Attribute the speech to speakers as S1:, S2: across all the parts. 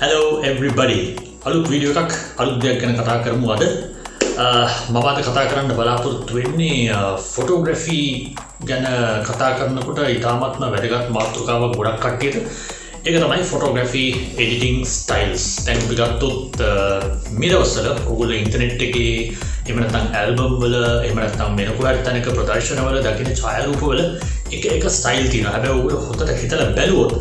S1: Hello එවරිබඩි අලුත් video එකක් අලුත් දෙයක් ගැන කතා කරමු අද. මවාද කතා කරන්න බලාපොරොත්තු වෙන්නේ ෆොටෝග්‍රෆී ගැන කතා කරන්නකොට ඉතාමත්ම වැදගත් මාතෘකාව ගොඩක් කට්ටියට. එක තමයි ෆොටෝග්‍රෆී එඩිටිං ස්ටයිල්ස් තැන් පිගත්තුත් මිදවස්සල ඔගුල ඉන්ටනෙට් එක එමනතං ඇල්බම් වල එමනතම් මෙනකුරට තැනක ප්‍රදර්ශනවල දකින ඡායරූපවල එක එක ස්ටයිල් තින හැබැ ඔගුල හොතට හිතල බැලුවොත්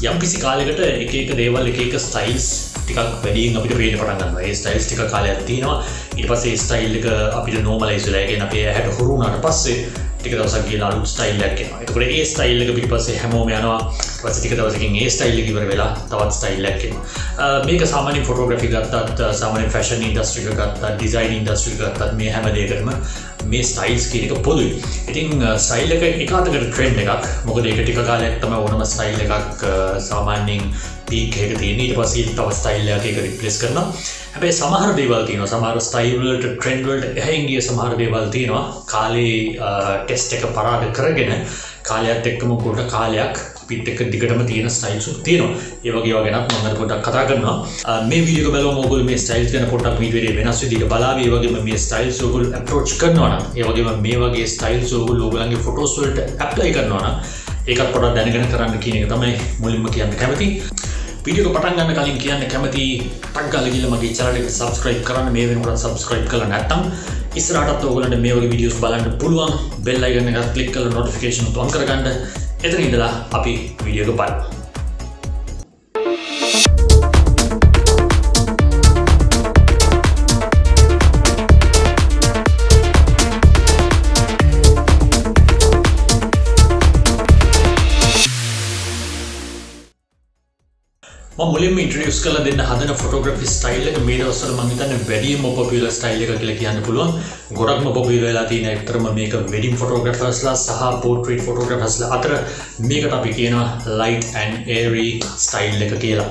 S1: යම් කිසි කාලෙකට එක එක දේවල් එක එක ස්ටයිල්ස් ටිකක් වැඩියෙන් අපිට පේට පටගන්න ඒ ස්ටයිල්ස් ටික කාලයක් තියෙනවා. ඉට පසේ ස්ටයිල් එක අපිට නෝමලයිසුලෑගෙන අපේ හැට හුරුණට පස්සේ ටික දවසගේ ලාලු ස්ටයිල්ලක්ෙන එතකට ඒ ස්ටයිල්ල පිට පසේ හැමෝම යනවා. පස ටික දවසකින් ඒ ස්ටයිල්ල ඉවර වෙලා තවත් ස්ටයිල්ලක්ෙන මේක සාමානින් ෆොටෝග්‍රෆි ගත්තත් සාමන ෆැෂන් ඉන්ඩස්ට්‍රික ගත්ත ඩිසයින් ඉන්ඩස්ට්‍රි ගත්තත් මේ හැමදේකරම මේ ස්ටයිල්ස් කියනක පොදුයි. ඉතිං සයිල් එක එකතකට ට්‍රෙන්් එකක්. මොකද එක ටික කාලෙක්තම ඕනම ස්ටයිල් එකක් සාමාන්‍යෙන් පීක තියන ඊට පසිල් තව ස්ටයිල්ලයක් එක රිපලෙස් කරන හැබයි සමහර දේවල් තියන සමහර ස්ටයිල්වලට ට්‍රෙන්ඩ්වල්ට එහැන්ගේ සමහර දේවල් තියෙනවා. කාලේ ටෙස්ට එක පරාද කරගෙන කාලයක් එක්කම කොට කාලයක් පිට් එක දිගටම තියෙන ස්ටයිල්සු තියෙනවා. ඒවගේ ගැනත් මඟ පොටක් කතා කරනවා. මේ විඩිය බල මොගල් මේ ස්ටයිල් ගන පොටක් මීටේ වෙනස් දිට බලාවේ. වගේ මේ ස්ටයිල් සෝගුල් පෝච් කරනවන ඒවගේ මේ වගේ ස්ටයිල් සෝගුල් ලෝගලන්ගේ ෆොටෝස්වල්ට ඇප්ලයි කරනවන ඒකත් පොට දැනගෙන කරන්න කියන එක තමයි මුලින්ම කියන්න කැමති විඩියක පටන් ගන්න කලින් කියන්න කැමති ටක්ගලගල මගේ චරට සබස්ක්‍රයිබ් කරන්න. මේ වෙනකට සබස්ක්‍රයිබ් කල නැත්තම් ඉස්රට ඔගලට මේ විඩියස් බලන්න පුළුවන්. බෙල්ලයිගන්න කලික් කල නොටිෆිකේෂන් තුන් කරගන්න. එතන ඉඳලා අපි විඩියක බලමු. මුලින් ඉන්ට්‍රියස් කල දෙන්න හදන ෆොටෝග්‍රෆි ස්ටයිල් එක මේ දවස්වල මම හිතන්නේ වැඩිම පොපියුලර් ස්ටයිල් එක කියලා කියන්න පුළුවන්. ගොඩක්ම පොපියුලර් වෙලා තියෙන ඇත්තටම මේක වෙඩින් ෆොටෝග්‍රැෆර්ස්ලා සහ පෝර්ට්‍රේට් ෆොටෝග්‍රැෆර්ස්ලා අතර මේකට අපි කියනවා ලයිට් ඇන්ඩ් ඒරි ස්ටයිල් එක කියලා.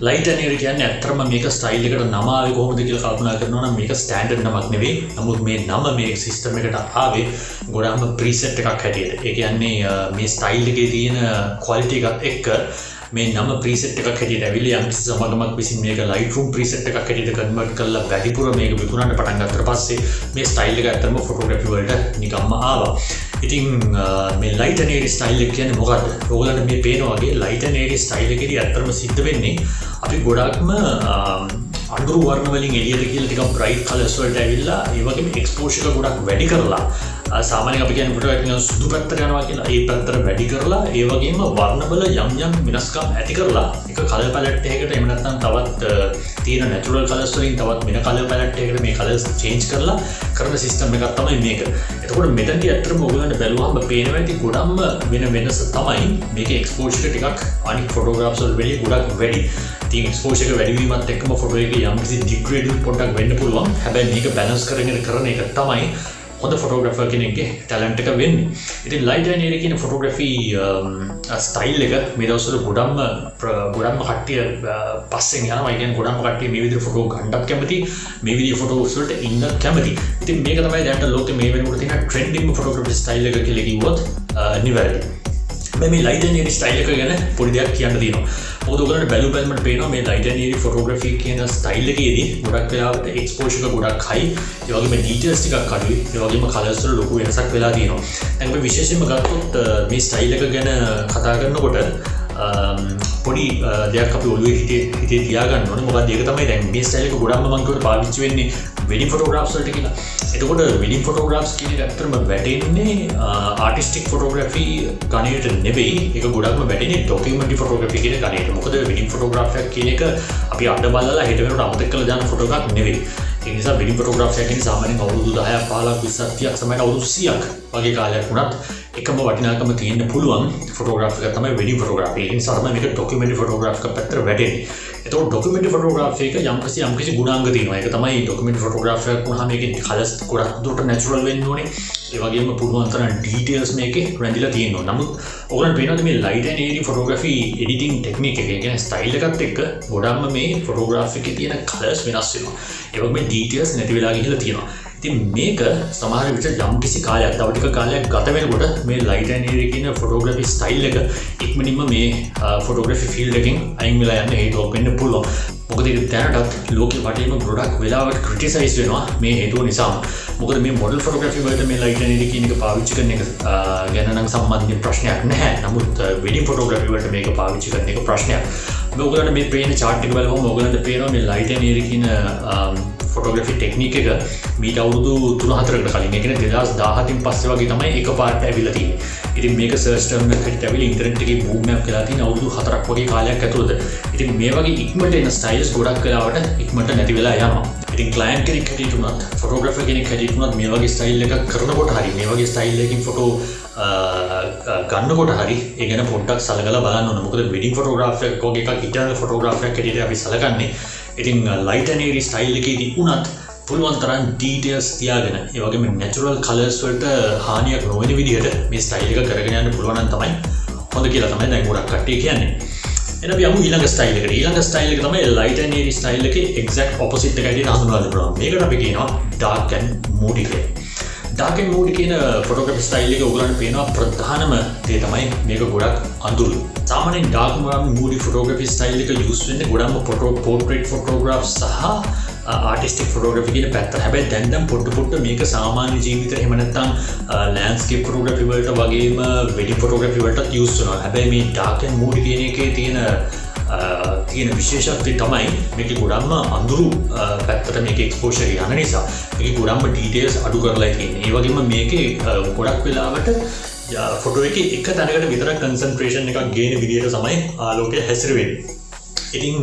S1: ලයිට නේර කියන්න ඇත්තරම මේක ස්ටයිල් එකට නමාව කොහොමද කියල කල්පනා කරනවා නම් මේක ස්ටන්ඩර් නමක් නෙවේ නමුත් මේ නම මේ සිිස්ටම එකට ආවේ ගොඩාම ප්‍රීසට් එකක් හැටියට ඒ කියන්නේ මේ ස්ටයිල් එකේ තියෙන කොලිට එකත් එක්ක මේ නම ප්‍රීසට් එකක් හැටියට ඇවිල්ලා යම් කිසි සමගමක් විසින් මේක ලයිට්රූම් ප්‍රීසට් එකක් හැටියට කන්වර්ට් කරලා වැඩිපුර මේක විකුණන්න පටන් ගත්තට පස්සේ මේ ස්ටයිල් එක ඇත්තම ෆොටෝග්‍රැෆි වලට නිකම්ම ආවා. ඉතින් මේ ලයිට නේරි ස්ටයිල් එක කියන්නේ මොකද්ද? ඕගොල්ලන්ට මේ පේනවා වගේ ලයිට නේරි ස්ටයිල් එකේදී ඇත්තම සිද්ධ වෙන්නේ අපි ගොඩක්ම අඩුරු වර්ණ වලින් එලියට කියලා ටිකක් බ්‍රයිට් කලර්ස් වලට ඇවිල්ලා ඒ වගේම එක්ස්පෝෂර් ගොඩක් වැඩි කරලා සාමානය අපි කියන ට සුදු පැත්තර යනවා කියලා. ඒ පැත්තර වැඩි කරලා ඒවගේම වර්ණබල යම් යම් වෙනස්කම් ඇති කරලා. එක කල පැලට්ටයකට එමනත්තන් තවත් තියෙන නැතුරල් කලස්වලින් තවත් මෙන කල පැලට්ටයකට මේ කල චේන්ජ් කරලා කරන සිිස්ටම් එකත් තමයි මේක. එතකොට මෙතැට ඇතර මොගලට බැලවාම පේනව ඇති ගොඩම්ම වෙන වෙනස තමයි මේක එක්ස්පෝෂක ටිකක්. අනි ෆොටෝග්‍රාප්සල් වෙලි ගොඩක් වැඩි. ති ක්ස්පෝෂක වැඩවීමත් එක්ම ෆොට එක යම්කිසි ඩිග්‍රඩ පොටක් වෙන්න පුළුවන්. හැබැ මේක බැනස් කරගෙන කරන එක තමයි හොඳ ෆොටෝග්‍රෆ කෙනෙක්ගේ ටැලන්ට එක වෙන්න. ඉති ලයිට නේර කියන ෆොටෝග්‍රෆී ස්ටයිල් um, එක මේදවසර ගොඩම්ම ගොඩම්ම කට්ටිය පස්සෙන් යන වයිගෙන් ගොඩම් කටේ මේ විදි ෆොටෝ ගණ්ඩක් කැමති මේ විදි ෆොටෝස්ලට ඉන්න කැමති. ඉති මේක තමයි දැට ලෝක මේ වෙනකට තින ට්‍රෙන්ඩිම ෆොටෝග්‍රෆි ස්ටයිල් එක කෙලෙකිවොත් නිවැරදි. මේ ලයිට නේරි ස්ටයිල් එක ගැන පොඩි දෙයක් කියන්න තියෙනවා. ඔදුගලට බැලු බැල්මට පේන මේ ලයිටනීරි ෆොටෝග්‍රෆි කියන ස්ටයිල්ලකේදී ගොඩක් වෙලාට එක්ස්පෝෂක ගොඩක් හයි යවගේම ඩීටස් ටිකක් කඩුයි යවගේම කලස්වල ලොකු වෙනසක් වෙලා තියෙනවා. ඇම විශේෂම ගත්තොත් මේ ස්ටයිල්ලක ගැන කතා කරන්නකොට පොඩි දෙයක් අප ඔලුව හිට හිතේ තියාගන්න ඕන. මොකක් දෙක තමයි දැන් මේ ස්ටයිලක ගොඩක්ම මංකට පාවිච්චි වෙන්නේ වෙඩි ෆොටෝග්‍රාෆ්ස්ලට කියලා. එතකොට වෙඩි ෆොටෝග්‍රාෆ්ස් කියන ඇත්තරම වැටෙන්නේ ආටිස්ටික් ෆොටෝග්‍රෆි ගනයට නෙවෙයි. එක ගොඩක්ම වැටෙන ඩොකමටි ෆොටෝග්‍රෆි කියන ගනයට මොකද වෙඩි ෆොටෝග්‍රාෆයක් කියන එක අපි අඩ බලලා හිටවට අමතක් කළ දාන ෆොටෝගක් නෙවෙයි. එනිසා වෙඩි ෆොටෝග්‍රාෆයකින් සාමානෙන් අවුරුදු දහය පාලක් විස්සත්තියක් සමට අවුදු සියක් වගේ කාලයක් වුණත් එකම වටිනාකම තියන්න පුළුවන් ෆොටෝග්‍රාෆික තම වැඩි ෆොටෝග්‍රාපී සරම එක ඩොකමෙන්ටි ෆොටෝග්‍රාෆ්ක පැතර වැඩෙන එත ඩොකමෙන්ටි ෆොටෝග්‍රාෆික යම්කිසි යම්කිසි ගුණාංග තියනවා. එක තමයි ඩොකමෙන්ට ෆොටෝග්‍රාෆයක් හමක කලස් ගොඩක් දුට නැචුරල් වෙන්නනේ ඒවගේම පුළුවන්තර ඩීටල්ස් මේක රැඳිල තියෙනවා නමුත් ඔගලන් පේනද මේ light airy photography editing technique එකගෙන style එකත් එක්ක ගොඩම්ම මේ ෆොටෝග්‍රාෆික තියෙන කලස් වෙනස් වෙනවා. ඒවම ඩීටල්ස් නැතිවෙලා ගහිල තියෙනවා. ඉතින් මේක සමහර විට යම් කිසි කාලයක් තවටික කාලයක් ගතවෙනකොට මේ ලයිටනේරකින ෆොටෝග්‍රෆි ස්ටයිල් එක ඉක්මනින්ම මේ ෆොටෝග්‍රෆි ෆිල් එකින් අයින් වෙලා යන්න හේතුවක් වෙන්න පුළුවන්. මොකද තැනටත් ලෝක වටම ගොඩක් වෙලාවට ක්‍රටිසයිස් වෙනවා මේ හේතුව නිසා මොකද මේ මොඩල් ෆොටෝග්‍රෆි වලට මේ ලයිටනේර කියනක පාවිච්චි කරන එක ගැනනම් සම්බන්ධය ප්‍රශ්නයක් නැහැ. නමුත් වෙඩි ෆොටෝග්‍රෆි වලට මේක පාවිච්චි කරන එක ප්‍රශ්නයක්. මොගලට මේ පේන චාටික බලව මොගලට පේනවා මේ ලයිටනේරකින ෆොටෝග්‍රෆි ටෙක්නික එක මීට අවුරුදු තුනහතරකට කලින්. එකන දෙදස් දාහතින් පස්ස වගේ තමයි එක පාට ඇවිලති ඉති මේක සර්ස්ටර්ම ට ඇවිල ඉන්ටරටගේ බූමයක් කලාති අවුදු හතරක් වගේ කාලයක් ඇතුළද ඉති මේ වගේ ඉක්මට එන ස්ටයිල්ස් ගොඩක් කලාවට ඉක්මට නැති වෙලා යනවා. ඉතින් කලයින් කෙනෙක් හැටියටුනත් ෆොටෝග්‍රෆ කෙනෙක් හැටියටුනත් මේ වගේ ස්ටයිල් එක කරනකොට හරි මේ වගේ ස්ටයිල්ලකින් ෆොටෝ ගන්නකොට හරි ඒගෙන පොඩ්ඩක් සලගල බලන්න මොකද විඩි ෆොටෝග්‍රාෆ කෝගේ එකක් ඉටන ෆොටෝග්‍රාෆයක් හැටියට අපි සලගන්නේ ඉතින් ලයිටනේරි ස්ටයිල් එකේදී වුණත් පුළුවන් තරන් ඩීටස් තියාගෙන ඒවගේම නැචුරල් කලස්වලට හානියක් නොවන විදිහට මේ ස්ටයිල් එක කරගෙනයන්න පුළුවනන් තමයි හොඳ කියලා තමයි දැන් ගොඩක් කට්ටිය කියන්නේ. එන යම ඊළඟ ස්ටයිල් එකට. ඊළඟ ස්ටයිල් එක තමයි ලයිටනේරි ස්ටයිල් එක එක්සැක්ට් ඔපොසිට් එකකට හඳුන්වන්න පුළුවන්. මේකට අපි කියනවා ඩාර්ක් ඇන්ඩ් මූඩි කියලා ඩාකෙන් මූඩි කියන ෆොටෝග්‍රෆි ස්ටයිල් එක ඔයගලන්ට පේනවා ප්‍රධානම දේ තමයි මේක ගොඩක් අඳුරු. සාමාන්‍යයෙන් ඩාර්ක් මූඩි ෆොටෝග්‍රෆි ස්ටයිල් එක යූස් වෙන්නේ ගොඩක්ම ෆොටෝ පෝර්ට්‍රේට් ෆොටෝග්‍රාෆ් සහ ආටිස්ටික් ෆොටෝග්‍රෆි කියන පැත්ත. හැබැයි දැන් දැන් පොඩ්ඩ පොඩ්ඩ මේක සාමාන්‍ය ජීවිතේ එහෙම නැත්නම් ලෑන්ඩ්ස්කේප් ෆොටෝග්‍රෆි වලට වගේම වෙඩින් ෆොටෝග්‍රෆි වලටත් යූස් වෙනවා. හැබැයි මේ ඩාර්ක් ඇන්ඩ් මූඩි කියන එකේ තියෙන තියෙන විශේෂත්වය තමයි මේක ගොඩම්ම අඳුරු පැත්තට මේක එක්ස්පෝෂරි යන නිසා. එක ගොඩම්ම ඩීටේල්ස් අඩු කරලා තියන්නේ. ඒ වගේම මේක ගොඩක් වෙලාවට ෆොටෝ එක එක තැනකට විතර කන්සන්ට්‍රේෂන් එකක් ගේන විදියට සමයි ආලෝකය හැසිරවෙන් ඉතිං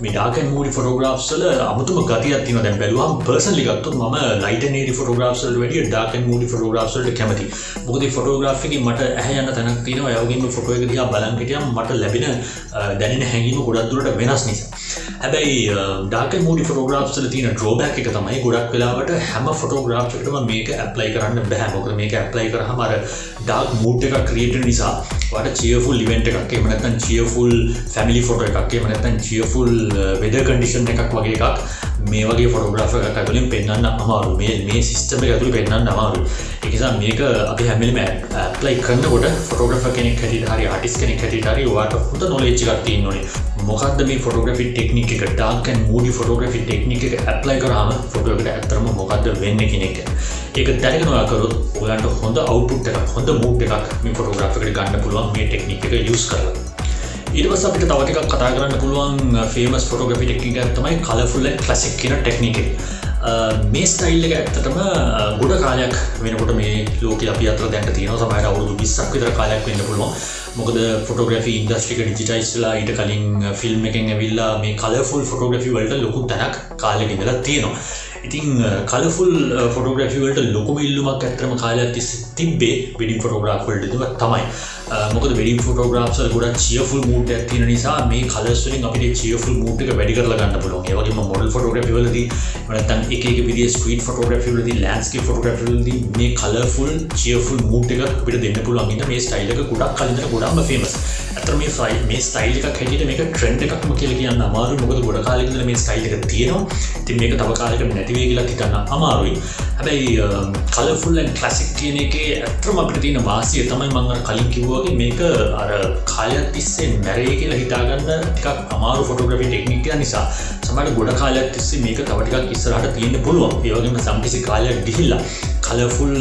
S1: මිඩාකන් මූඩි ෆොටෝග්‍රාෆ්සල අමුතුම ගතියක් තින දැන් බැලුවම් පර්සන්ලි ගත්තුත් ම ලයිටනේරි ෆොටෝග්‍රාෆ්සල් වැඩිය ඩාකන් මූඩි ෆොටෝග්‍රාෆ්සල්ට කැමති මොකද ෆොටෝග්‍රාෆික මට ඇහයන්න තැනක් තින යවගේම ෆොටෝ එක දිහා බලන්කටයම් මට ලැබෙන දැනෙන හැඟීම ගොඩක්දුරට වෙනස් නිසා. හැබැයි ඩාක මූඩි ෆොටෝග්‍රාෆ්සල තින ඩ්‍රෝබැක් එක තමයි ගොඩක් වෙලාවට හැම ෆොටෝග්‍රාෆ්ටම මේක ඇප්ලයි කරන්න බැහැ මොකද මේක ඇප්ලයි කරහමර ඩාක් මූට් එක ක්‍රියට නිසා වට චියෆුල් ඉවෙන්ට එකක් එමනතන් චියෆුල් ෆැමිලි ෆොට එකක් එමනතන් චියෆුල් වෙද කඩිෂන් එකක් වගේ එකක්. මේ වගේ ෆොටෝග්‍රාෆ එකක් ඇතුලින් පෙන්න්න අමාරු මේ මේ සිිස්ටම ඇතුළි පෙන්න්න අමාරු එකසා මේක අපි හැමිලිම ඇප්ලයි කරන්නකොට ෆොටෝග්‍රෆ කෙනෙක් හැටි හරි ආටිස් කෙනෙක් හැටි හරි වාට හොඳ නොලේච්චිකක් තින්න නොනේ මොකක්ද මේ ෆොටෝග්‍රෆි ටෙක්නික එක? Dark and moody photography technique එක ඇප්ලයි කරහම ෆොටෝකට ඇතරම මොකක්ද වෙන්න කෙනෙක් ඒක දැනගෙනවාකරොත් ඔයාට හොඳ අවුපුට් එකක් හොඳ මූට් එකක් මේ ෆොටෝග්‍රාෆකට ගන්න පුළුවන් මේ ටෙක්නික එක යුස් කරලා. ඉටවස් අපිට තවටිකක් කතා කරන්න පුළුවන් ෆේමස් ෆොටෝග්‍රෆි ටෙක්නික තමයි කලෆුල්ල කලසික් කියන ටෙක්නික මේ ස්ටයිල් එක ඇත්තටම ගොඩ කාලයක් වෙනකොට මේ ලෝක අපි අතර දැන්ට තියෙන සමයට අවුදු විස්සක් විතර කාලයක් වෙන්න පුළුවන්. මොකද ෆොටෝග්‍රෆි ඉන්දස්ට්‍රික ඩිජිටයිස්ලා ඊට කලින් ෆිල්ම් එකෙන් ඇවිල්ලා මේ කලෆුල් ෆොටෝග්‍රෆි වලට ලොකු තැනක් කාලෙගෙදලා තියෙනවා. ඉතින් කලෆුල් ෆොටෝග්‍රෆිවලට ලොකුම ඉල්ලුමක් ඇතරම කාලයක් තිස් තිබ්බේ විඩින් ෆොටෝග්‍රාෆල්ට තමයි. මොකද වැඩි ෆොටෝග්‍රාප්සල් ගොඩ චියෆුල් මූට ඇතින නිසා මේ කලස්වලින් අපිට චියෆුල් මූට එක වැඩි කරලා ගන්න පුළුවන්. ඒවගේ මොඩල් ෆොටෝග්‍රෆිවලදී මනත්තන් එක එක විදි ස්ට්‍රීට ෆොටෝග්‍රෆිවලදී ලෑන්ස්කේ ෆොටෝග්‍රෆිවලදී මේ කලෆුල් චියෆුල් මූට එක පිට දෙන්න පුළුවන්. ඉන්න මේ ස්ටයිල් එක ගොඩක් කලින්ට ගොඩක්ම ෆේමස් ඇතර මේ ෆයි මේ ස්ටයිල් එකක් හැටියට මේක ට්‍රෙන්ඩ් එකක්ම කියලා කියන්න අමාරු මොකද ගොඩ කාලෙකින්දලා මේ ස්ටයිල් එක තියෙනවා. ඉතින් මේක තව කාලෙකට නැති වෙයි කියලා හිතන්න අමාරුයි. හැබැයි කලෆුල් ඇන් ක්ලාසික් කියන එකේ ඇත්තම අපිට තියෙන වාසිය තමයි මම කලින් කිව්වා වගේ මේක අර කාලයක් තිස්සේ මැරේ කියලා හිතාගන්න ටිකක් අමාරු ෆොටෝග්‍රෆි ටෙක්නික නිසා. සමට ගොඩ කාලයක් තිස්සේ මේක තවටිකක් ඉස්සරහට තියෙන පුළුවන්. ඒවගේම සම්කිසි කාලයක් ගිහිල්ලා කලෆුල්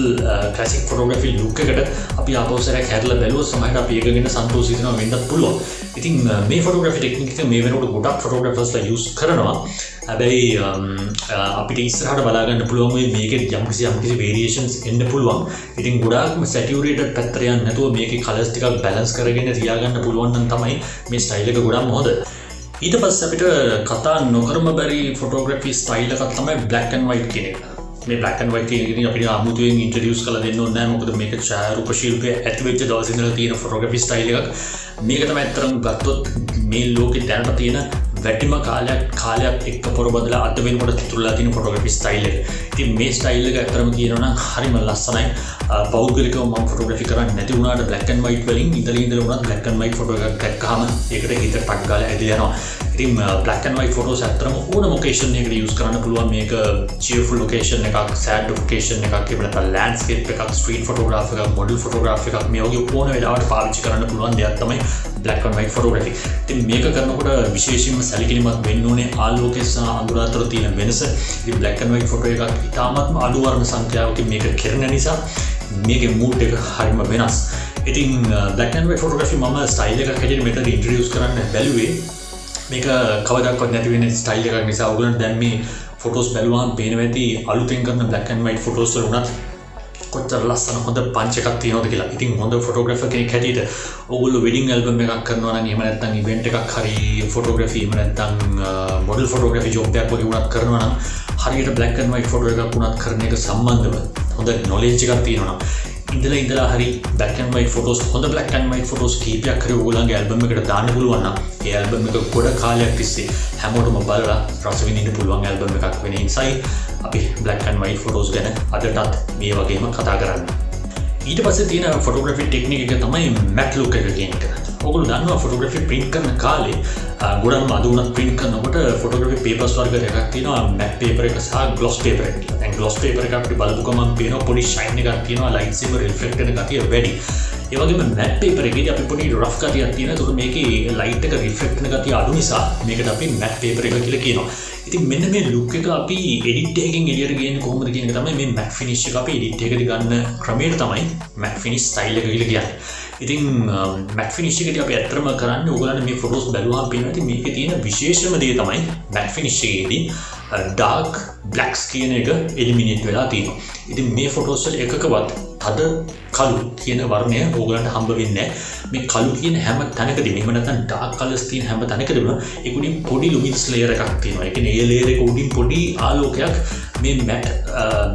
S1: ක්‍රසික් ෆොටෝග්‍රෆි ලුක්කට අපි අපෝසරක් හැරල බැලුව සමහට අප ඒගෙන සන්තෝසිතන වෙන්නත් පුළුවන්. ඉතින් මේ ෆොටෝග්‍රෆි ටෙක්නික මේ වෙනට ගොඩක් ෆොටෝග්‍රෆස්ල යුස් කරනවා. හැබැයි um, uh, අපිට ඉස්රහට බලාගන්න පුළුවන් මේක යම්කිසි යම්කිසි වේරේෂන්ස් එන්න පුළුවන්. ඉතින් ගොඩක්ම සැටියවරේට පැත්තරයන් නැතුව මේක කලස්ටිකක් බැලස් කරගෙන තියාගන්න පුළුවන්න්න තමයි මේ ස්ටයිල්ක ගොඩම් හොද ඊට පස් අපිට කතා නොකරම බැරි ෆොටෝග්‍රෆි ස්ටයිල්ලකත් තමයි බ්ලක්න් වයි් කෙනෙක් මේ බ්ලක්න් වයි අපි අමුතුවෙන් ඉන්ටරියස් කල දෙන්න නෑ මොකද මේක චාරුප ශිල්පය ඇතිවෙච්ච දවසිදල තියෙන ෆොටෝග්‍රෆි ස්ටයිල් එකක්. මේකතම ඇත්තරම් ගත්තොත් මේ ලෝකෙ දැනට තියෙන වැටිම කාලයක් කාලයක් එක් පොරබදල අද වෙනකොට තුරලා තින ෆොටෝග්‍රෆි ස්ටයිල් ති මේ ස්ටයිල්ල ඇතරම කියනන හරිම ලස්සනයි. පෞද්ගලික ම ෆොටෝග්‍රි කරන්න නැතිවුණට බ්ලක්න් මයිට වලින් ඉදල ඉදර වුණත් බ්ලක්න් මයි ෆොට දැක්කම ඒකට හිත ටක්ගල ඇදයනවා ඉතින් පලක්න් වයි ෆොටෝ ඇතරම ඕන මොකේෂන් එකට යස් කරන්න පුළුවන්. මේක චියෆ ලොකේෂන් එකක් සෑඩ් ෆකේෂන් එකක් එමට ලන්ස්කේප් එකක් ස්ට්‍රීට ෆොටෝග්‍රාෆ එක මොඩල් ෆොටෝග්‍රාෆ එකක් මේගේ ඕන වෙලාවට පාවිච්චි කරන්න පුළුවන් දෙයක්ත්තමයි බ්ලක්න් වයි ෆොටෝග්‍රි ති මේක කරනකොට විශේෂම සැලිකිලිමත් වෙන්න ඕනේ ආලෝකෙසා අඳුරාතර තියෙන වෙනස. බ්ලක්න් වයි ෆොට එකක් ඉතාමත්ම අඩුවර්ණ සංඛ්‍යාවක මේක කෙරෙන නිසා මේක මූට් එක හරිම වෙනස්. ඉතින් බ්ලක්න් ෆොටග්‍රි ම ස්ටයිල් එක හැට මෙට ඉන්ට්‍රියස් කරන්න බැලුවේ මේක කවදක් නැතිවෙන ස්ටයිල් එකක් නිසා උගලන් දැම්ම ෆොටෝස් බැලවාන් පේන ඇති අලුතෙන් කරන බ්ලක්න් වයි ෆොටෝස් වුනත් කොච්චර ලස්සන හොඳ පංචකක් තියනොද කියලා. ඉතින් හොඳ ෆොටෝග්‍රෆ කෙනෙක් හැටියට ඔගුල්ල වෙඩිං ඇල්බම එකක් කරනවා එම නැත්තන් ඉවෙන්ට එකක් හරි ෆොටෝග්‍රෆීම නැත්තං මොඩල් ෆොටෝග්‍රෆි ජෝපයක් වගේ වුණත් කරනවා හරියට බ්ලක්න් වයි ෆොටෝ එකක් වුණත් කරන එක සම්බන්ධව හොඳ නොලේච්චිකක් තියෙනවා ඉදල ඉදලා හරි බැකන් වයි ෆොටෝස් හොඳ බ්ලක්න් වයි ෆොටෝස් කීපයක් කර ගලන්ගේ ඇල්බම එකට දාන්න පුළුවන්න ඒ ඇල්බම එක ගොඩ කාලයක් තිස්සේ හැමෝටම බලලා රසවිනිට පුළුවන් ඇල්බම එකක් වෙන ඉසයි අපි බ්ලක්න් වයි ෆොටෝස් ගැන අදටත් මේ වගේම කතා කරන්න. ඊට පස තියෙන ෆොටෝග්‍රෆි ටෙක්නික එක තමයි මැට්ලුක එක ගෙන කර ඔකුල් දන්නවා ෆොටෝග්‍රෆි පින්ට් කරන කාලේ ගොඩන් මදුවනත් පින් කන්නකොට ෆොටෝග්‍රි පේපස් වර්ග එකක් තින මැක් පේපර එක සහ ගලොස් පේපර ගලොස් පේපර එකක් බලපුකම පේන පොඩි ශයින එකක් තියෙනවා ලයිසිම රිෆෙක්ටන ගතිය වැඩි. ඒවගේ මැත් පේපරගේ අපි පොඩි රෆ් ගතියක් තියෙන තුර මේක ලයිට් එක රිෆෙක්ටන ගතිය අඩු නිසා මේකට අපි මැත් පේපර එක කියල කියනවා. ඉතින් මෙන්න මේ ලුක් එක අපි එඩිට්ටයකින් එලියට ගෙන කොමද කියන තමයි මේ මැක් ෆිනිශ් අපි එඩිට් එකද ගන්න ක්‍රමයට තමයි මැක් ෆිනිස් ස්ටයිල් එක කියල කියන්න. ඉතින් මැක් ෆිනිශ්කට අප ඇතරම කරන්න ඔගලන්න මේ ෆොටෝස් බැලවා පෙනති මේක තියෙන විශේෂම දේ තමයි මැක් ෆිනිශ්ගේදී ඩාක් බ්ලක්ස් කියන එක එලිමිනිට් වෙලා තියෙන ඉතින් මේ ෆොටෝස්සල් එකකවත් තද කලු කියන වර්ණය ඕගලන්ට හම්බ වෙන්න මේ කලු කියන හැම තැනක දෙීමනතන් ඩාක් කලස්තිීන් හැම තැනකදම එකුඩින් පොඩි ලුමිස් ලේර එකක් තියෙනවා. එක ඒ ලේරක උඩින් පොඩි ආලෝකයක් මේ මැට්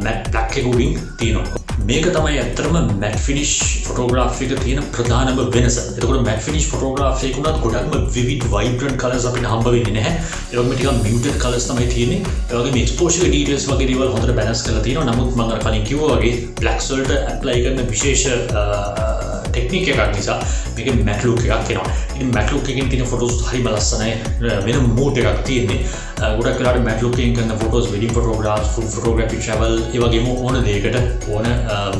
S1: මැට් ප්ලක්ක උඩින් තියෙනවා මේක තමයි ඇත්තරම මැට් ෆිනිශ් ෆොටෝග්‍රාෆික තියෙන ප්‍රධානම වෙනස. එතකට මැට් ෆිනිශ් ෆොටෝග්‍රාෆයකුණත් ගොඩක්ම විවිට වයිබරන් කලස් අපිට හම්බවෙන්න නැහැ. ඒවමටික මියට කලස් තමයි තියෙන ඒවගේ ක්ස්පෝෂ ඩීටස් වගේ දවල් හොඳට බැනස් කල තියෙන නමුත් මඟ කලින් කිව්වගේ බ්ලක්සල්ට ඇප්ලයි කරන විශේෂ ටෙක්නික එකක් නිසා මේක මැටලුක් එකක් කෙනවා මැටලුක් එකින් තින ෆොටෝස් හරි බලස්සනය වෙන මූට එකක් තියෙන්නේ. ගොඩක් කලාට මැටලුකින් කන්න ෆොටෝස් වෙඩි ෆොටෝග්‍රස් ෆුල් ෆොටෝග්‍රපි ්‍රවල් ඒවගේම ඕන දේකට ඕන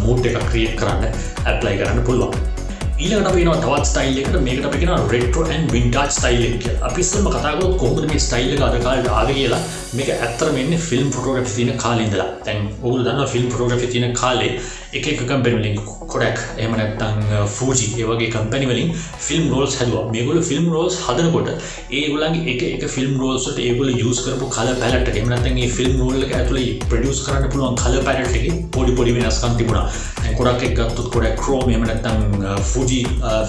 S1: මූට් එක ක්‍රියට් කරන්න ඇප්ලයි කරන්න පුළුවන්. ඊලට පේන තවත් ස්ටයිල් එකට මේකට අපිෙන රෙට්‍රෝ ඇන් වින්ටාජ් ස්ටයිල් අපිස්සම කතාගොත් කොහොමද මේ ස්ටයිල් අදකාලට ආද කියලා. මේක ඇත්තර මෙන්න ෆිල්ම් ෆොටෝග්‍රෆි තියන කාලින්දලා තැන් ඔගුල් දන්න ෆිල්ම් ෆොටෝග්‍රෆි තියන කාලේ එක කම්පැනිවලින් කොඩක් එමනත්තං ෆූජි ඒවගේ කම්පැනිවලින් ෆිල්ම් රෝල්ස් හැදවා. මේගුල ෆිල්ම් රෝල්ස් හදනකොට ඒගුලන්ගේ එක එක ෆිල්ම් රෝල්සට ඒගුල යස් කරපු කල පැලට එමනත්තගේ ෆිල්ම් රෝල්ල ඇතුල ප්‍රඩියස් කරන්න පුළුවන් කල පැලටගේ පොඩි පොඩි වෙනස්කන් තිබුණා. කොඩක් එක් ගත්තුත් කොඩක් ක්‍රෝම එමනත්තං ෆූජි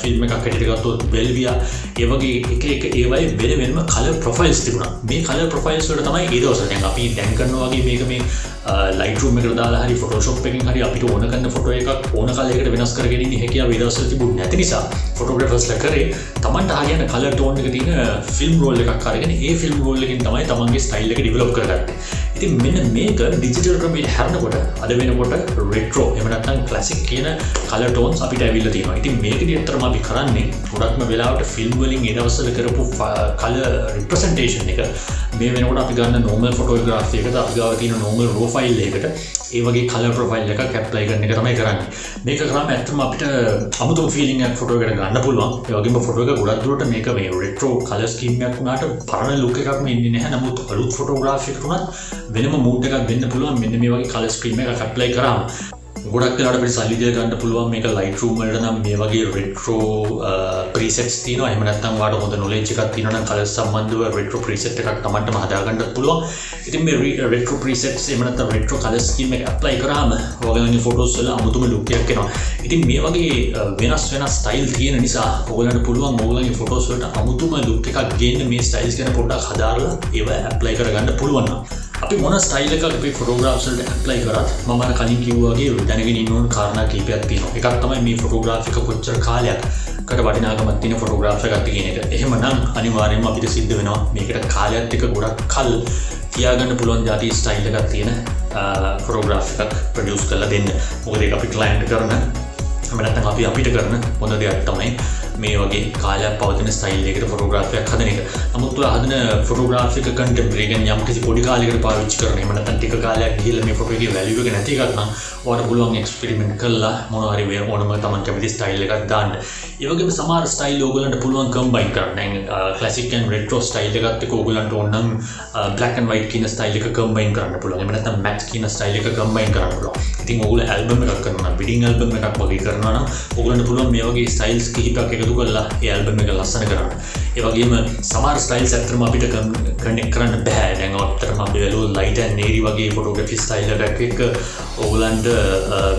S1: ෆිල්ම් එකක් කටිගත්තුත් බෙල්විය ඒවගේ එක එක ඒවයි වෙන වෙනම කල ප්‍රොෆයිල්ස් තිබුණ. මේ කල ප්‍රොෆයිල්ස්ට තමයි ඒදවසන අපි දැන්කන්නවාගේ මේක මේ ලයිටරුම එක දාලා හරි ෆොටෝශප් එකින් හරි අපිට ඕන කන්න ෆොට එකක් ඕන කාලයකට වෙනස් කරගෙන හැකිය විදස තිබු නැති නිසා ෆොටෝග්‍රෆස්ල කරේ තමන්ට හරියන කල ටෝන් එක තින ෆිල්ම් රෝල්ල එකක් කරගෙන ඒ ෆිල්ම් රෝල්ලකින් තමයි තමන්ගේ ස්ටයිල් එක ඩිවලප් කරගන්න ඉතින් මෙන්න මේක ඩිජිටල් ක්‍රමට හැරනකොට අද වෙනකොට රෙට්‍රෝ එමනත්තන් කලසික් කියන කල ටෝන්ස් අපිට ඇවිල්ල තියෙන ඉතින් මේක ඇතරම අපි කරන්නේ ගොඩක්ම වෙලාවට ෆිල්ම් වලින් එදවසල කරපු කල රිප්‍රසන්ටේෂන් එක. මේ වෙනකොට අපි ගන්න නෝමල් ෆොටෝග්‍රාෆයකට අගාව තින නෝමල් රෝෆයිල් එකට ඒවගේ කල ප්‍රොෆයිල් එක කැප්ලයි කරන එක තමයි කරන්න. මේක කරම ඇත්තම අපිට අමුතු ෆිලිං ෆොටෝකට ගන්න පුළුවන්. යගේම ෆොටෝක ගොඩක්දුරට මේක මේ රෙට්‍රෝ කලස්කීමයක් වුණට පරණ ලොක එකක්ම ඉන්න නැහැ. නමුත් අලුත් ෆොටෝග්‍රාෆිකුණත් වෙනම මූට් එකක් දෙන්න පුළුවන්. මෙන්න මේ වගේ කලස්ක්‍රීම එක කැප්ලයි කරම් ගොඩක් ලට පි සල්ලිදය ගන්න පුළුවන්. මේක ලයිට රූමට නම් මේ වගේ රෙට්‍රෝ ප්‍රීසෙට් තින එමනත්තම් වාට හොඳ නොලේචිකක් තිනන කල සම්බන්ධව රෙට්‍රෝ ප්‍රීසෙට් එකක් තමට හදාගන්නට පුළුවන්. ඉතින් මේ රෙට්‍රෝ ප්‍රීසෙට් එමනත රෙට්‍රෝ කලස්කීම ඇප්ලයි කරාම ඔගලනි ෆොටෝස්ල අමුතුම ලුකයක් කෙනවා ඉතින් මේ වගේ වෙනස් වෙන ස්ටයිල් තියෙන නිසා ඔගලට පුළුවන් මොගලගේ ෆොටෝස්ලට අමුතුම ලුක් එකක් ගන්න මේ ස්ටයිල්ස් ගැන පොඩ්ඩක් හදාරලා ඒව ඇප්ලයි කරගන්න පුළුවන්න අපි මොන ස්ටයිල්ලක අපි ෆොටෝග්‍රාෆ්සල්ට ඇප්ලයි කරත් මමන කලින් කිව්වාගේ දැනගෙන ඉන්නවන් කාරණ කීපයක් තින එකක් තමයි මේ ෆොටෝග්‍රාෆික කොච්චර කාලයක් කට වටිනාගමත් තින ෆොටෝග්‍රාෆ ගත්ති කියන එක. එහෙම නම් අනිවාරයම අපිට සිද්ධ වෙනවා මේකට කාලයක්තික ගොඩක් කල් තියාගන්න පුළුවන් ජාති ස්ටයිල්ල එකක් තියෙන ෆොටෝග්‍රාෆිකක් ප්‍රඩියස් කල දෙන්න. මොකද අපි කලයින්ට කරන මනත්තන් අපි අපිට කරන හොඳ දෙයක් තමයි මේ වගේ කාලයක් පවතින ස්ටයිල් එකට ෆොටෝග්‍රාෆයක් හදන එක. නමුත් හදන ෆොටෝග්‍රාෆික කටම්පරේගෙන් යම් කිසි පොඩි කාලෙකට පාවිච්චි කරන එම නැත්නම් ටික කාලයක් ගිහිල්ලා මේ ෆොටෝ එකේ වැලියු එක නැති එකක් නම් ඔයාලට පුළුවන් එක්ස්පෙරිමන්ට් කරලා මොනවා හරි වේ ඕනම තමන් කැමති ස්ටයිල් එකක් දාන්න. ඒ වගේම සමහර ස්ටයිල් ඕගලන්ට පුළුවන් කම්බයින් කරන්න. දැන් ක්ලාසික් ඇන් රෙට්‍රෝ ස්ටයිල් එකත් එක්ක ඕගලන්ට ඕනනම් බ්ලැක් ඇන්ඩ් වයිට් කියන ස්ටයිල් එක කම්බයින් කරන්න පුළුවන්. එහෙම නැත්නම් මැට් කියන ස්ටයිල් එක කම්බයින් කරන්න පුළුවන්. ඉතින් ඔයගොල්ලෝ ඇල්බම් එකක් කරනවා නම් විඩින් ඇල්බම් එකක් වගේ කරනවා නම් ඔයගොල්ලන්ට පුළුවන් මේ වගේ ස්ටයිල්ස් කිහිපයක් එකතු කරලා ඒ ඇල්බම් එක ලස්සන කරන්න ඒ වගේම සමහර ස්ටයිල්ස් ඇත්තටම අපිට කනෙක්ට් කරන්න බෑ. දැන් අත්‍තරම අපි බැලුවොත් ලයිට් ඇන්ඩ් නේරි වගේ ෆොටෝග්‍රැෆි ස්ටයිල් එකක් එක්ක ඔයගොල්ලන්ට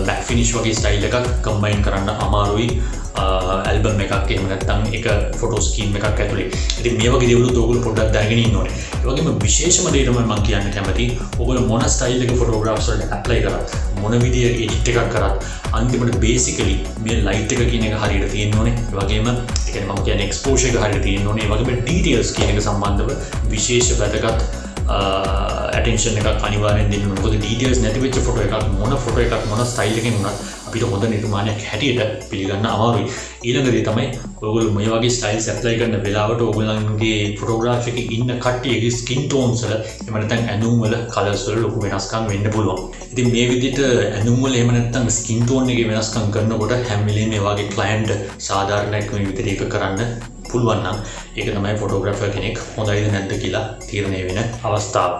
S1: බැක් ෆිනිෂ් වගේ ස්ටයිල් එකක් කම්බයින් කරන්න අමාරුයි. ඇල්බම් එකක් එමනත්තම් එක ෆොටෝස්කීම් එකක් ඇතුළේ ඉති මේ වගේ දෙවලු තෝගුල පොඩ්ඩක් දැගෙන නොන වගේම විශේෂම දේටම මං කියන්න කැමති ඔබල මොන ස්ටයිල් එක ෆොටෝග්‍රාෆ්සල්ට ඇප්ලයි කරත් මොන විදිිය එඩිට් එකක් කරත් අන්තිමට බේසිකලි මේ ලයිට් එක කියන එක හරියට තියෙන් ඕනේ වගේම එක ම කියන එක්ස්පෝෂක හරි තියෙන් ඕනේ වගේම ඩීටියල්ස් කියන එක සම්බන්ධව විශේෂ වැදගත් ඇටන්ෂන් එකක් අනිවාරෙන් දෙන්න මොකද ඩීටල්ස් නැතිවෙච්ච ෆොට එකක් මොන ෆොට එකක් මොන ස්ටයිල්ලකින් වුණත් අපිට හොඳ නිර්මාණයක් හැටියට පිළිගන්න අමාරුයි. ඊළඟදේ තමයි ඔගුල් මේ වගේ ස්ටයිල් සැප්ලයි කරන්න වෙලාවට ඔගුලන්ගේ ෆොටෝග්‍රාෆික ඉන්න කට්ටියගේ ස්කින් ටෝන්සල එමනතැන් ඇනුම්වල කලස්වල ලොකු වෙනස්කම් වෙන්න පුළුවන්. ඉති මේ විදිට ඇනුම්වල එමනත්තම් ස්කින් ටෝන්ගේ වෙනස්කම් කරන්නකොට හැමිලේ මේ වගේ කලයින්ඩ් සාධාරණයක්ම විතර එක කරන්න පුළුවන්නම් ඒක තමයි ෆොටෝග්‍රෆ කෙනෙක් හොඳයිද නැද්ද කියලා තීරණය වෙන අවස්ථාව.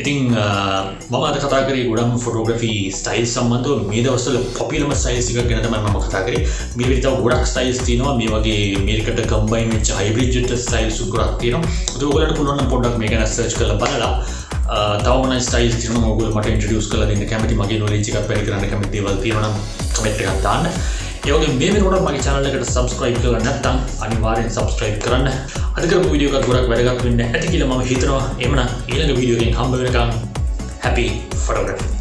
S1: ඉතිං මම අද කතා කරේ ගොඩම් ෆොටෝග්‍රෆි ස්ටයිල් සම්බන්ධව. මේ දවස්සල පොපිලම සයිසික ගැන තම ම කතා කරේ. මේ විතාව ගොඩක් ස්ටයිල්ස් තිනවා මේ වගේ මේකට කම්බයින් වෙච්ච හයිබ්‍රිජ්ට ස්ටයිල් සුකරක් තියෙන දෝගලට පුළුවන් පොඩක් මේ ගැන සර්ච් කළ බලලා තවන ස්ටයිල් තින ගල මට ඉන්ට්‍රියස් කල න්න කැමති මගේ නොලචික පැරි කරන්න කැමති වල් තියෙන කමෙට් එකත්තාන්න ඒවගේ මේ වෙනකොට මගේ චනලකට සබස්ක්‍රයිබ් කරන්න නැත්තම් අනිවාර්යෙන් සබස්ක්‍රයිබ් කරන්න. අදකර වීඩියෝ එකක් ගොඩක් වැඩගත් වෙන්න ඇති කියලා මම හිතනවා. එමන ඊළඟ වීඩියෝගෙන් හම්බ වෙනකම් හැපි ෆොටෝග්‍රෆි